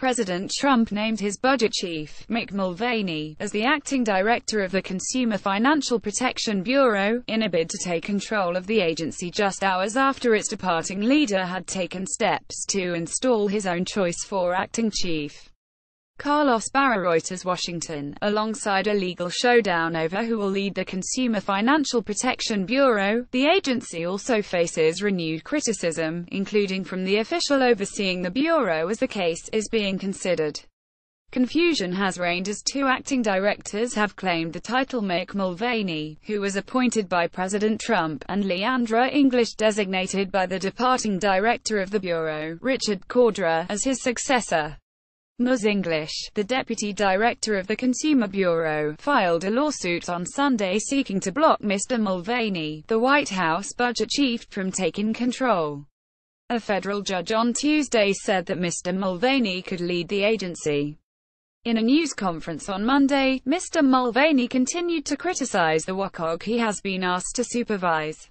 President Trump named his budget chief, Mick Mulvaney, as the acting director of the Consumer Financial Protection Bureau, in a bid to take control of the agency just hours after its departing leader had taken steps to install his own choice for acting chief. Carlos Barria Reuters Washington, alongside a legal showdown over who will lead the Consumer Financial Protection Bureau, the agency also faces renewed criticism, including from the official overseeing the Bureau as the case is being considered. Confusion has reigned as two acting directors have claimed the title Mick Mulvaney, who was appointed by President Trump, and Leandra English designated by the departing director of the Bureau, Richard Cordray, as his successor. Ms. English, the deputy director of the Consumer Bureau, filed a lawsuit on Sunday seeking to block Mr. Mulvaney, the White House budget chief, from taking control. A federal judge on Tuesday said that Mr. Mulvaney could lead the agency. In a news conference on Monday, Mr. Mulvaney continued to criticize the WCOG he has been asked to supervise.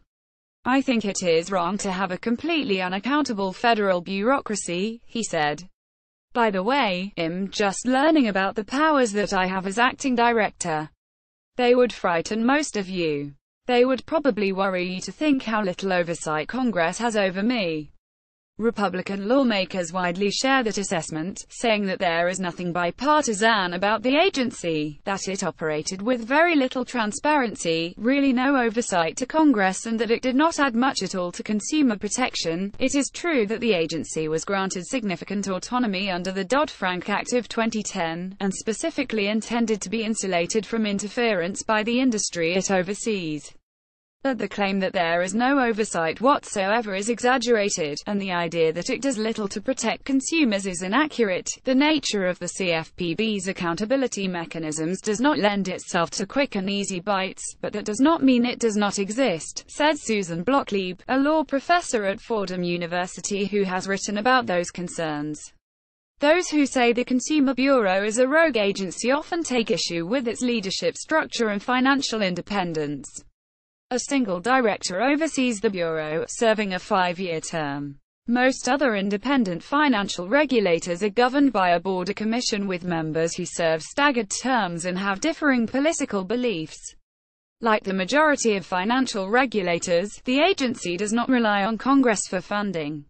I think it is wrong to have a completely unaccountable federal bureaucracy, he said. By the way, I'm just learning about the powers that I have as acting director. They would frighten most of you. They would probably worry you to think how little oversight Congress has over me. Republican lawmakers widely share that assessment, saying that there is nothing bipartisan about the agency, that it operated with very little transparency, really no oversight to Congress and that it did not add much at all to consumer protection. It is true that the agency was granted significant autonomy under the Dodd-Frank Act of 2010, and specifically intended to be insulated from interference by the industry it oversees. But the claim that there is no oversight whatsoever is exaggerated, and the idea that it does little to protect consumers is inaccurate. The nature of the CFPB's accountability mechanisms does not lend itself to quick and easy bites, but that does not mean it does not exist, said Susan Block-Lieb, a law professor at Fordham University who has written about those concerns. Those who say the Consumer Bureau is a rogue agency often take issue with its leadership structure and financial independence. A single director oversees the Bureau, serving a five-year term. Most other independent financial regulators are governed by a board or commission with members who serve staggered terms and have differing political beliefs. Like the majority of financial regulators, the agency does not rely on Congress for funding.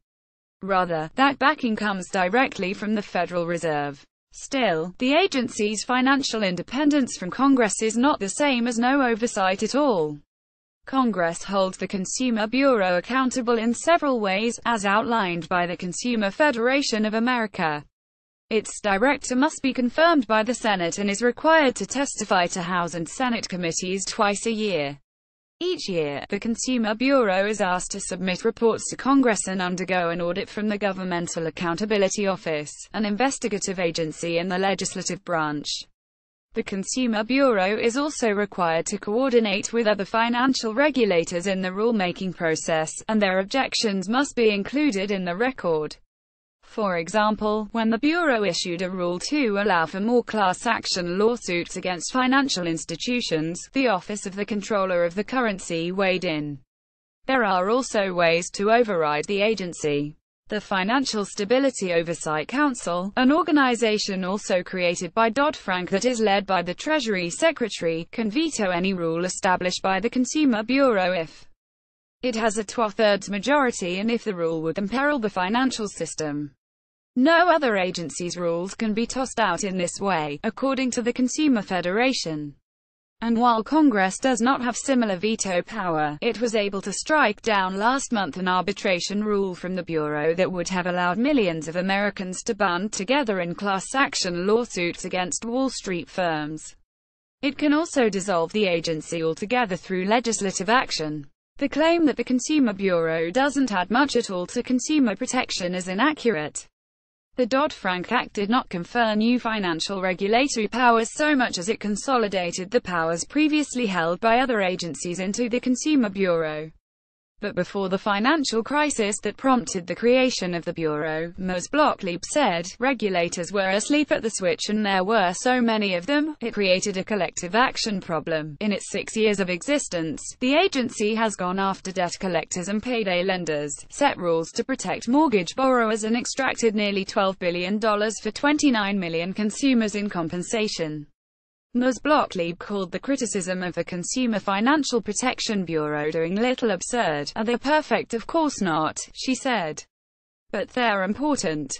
Rather, that backing comes directly from the Federal Reserve. Still, the agency's financial independence from Congress is not the same as no oversight at all. Congress holds the Consumer Bureau accountable in several ways, as outlined by the Consumer Federation of America. Its director must be confirmed by the Senate and is required to testify to House and Senate committees twice a year. Each year, the Consumer Bureau is asked to submit reports to Congress and undergo an audit from the Governmental Accountability Office, an investigative agency in the legislative branch. The Consumer Bureau is also required to coordinate with other financial regulators in the rulemaking process, and their objections must be included in the record. For example, when the Bureau issued a rule to allow for more class action lawsuits against financial institutions, the Office of the Comptroller of the Currency weighed in. There are also ways to override the agency. The Financial Stability Oversight Council, an organization also created by Dodd-Frank that is led by the Treasury Secretary, can veto any rule established by the Consumer Bureau if it has a two-thirds majority and if the rule would imperil the financial system. No other agency's rules can be tossed out in this way, according to the Consumer Federation. And while Congress does not have similar veto power, it was able to strike down last month an arbitration rule from the Bureau that would have allowed millions of Americans to band together in class action lawsuits against Wall Street firms. It can also dissolve the agency altogether through legislative action. The claim that the Consumer Bureau doesn't add much at all to consumer protection is inaccurate. The Dodd-Frank Act did not confer new financial regulatory powers so much as it consolidated the powers previously held by other agencies into the Consumer Bureau. But before the financial crisis that prompted the creation of the Bureau, Ms. Block-Lieb said, regulators were asleep at the switch and there were so many of them, it created a collective action problem. In its six years of existence, the agency has gone after debt collectors and payday lenders, set rules to protect mortgage borrowers and extracted nearly $12 billion for 29 million consumers in compensation. Ms. Block-Lieb called the criticism of the Consumer Financial Protection Bureau doing little absurd. Are they perfect? Of course not, she said. But they're important.